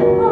Across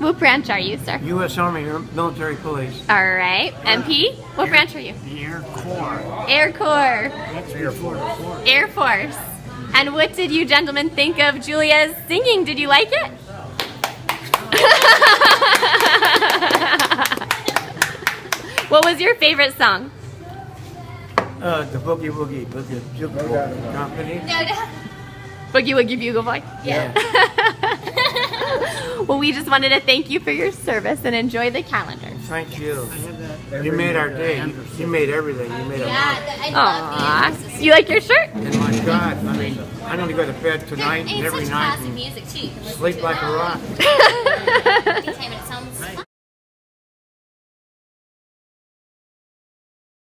What branch are you, sir? U.S. Army or Military Police. All right. MP? What branch are you? Air Corps. Air Corps. That's Air Force. Air Force. And what did you gentlemen think of Julia's singing? Did you like it? What was your favorite song? Uh, the Boogie Woogie, but the Juke Company. Boogie Woogie Bugle Boy? Yeah. well, we just wanted to thank you for your service and enjoy the calendar. Thank you. You made our day. You, you made everything. You made a month. Aww. You like your shirt? And my God, I mean, I don't go to bed tonight and every night and music too. You can listen sleep like a rock.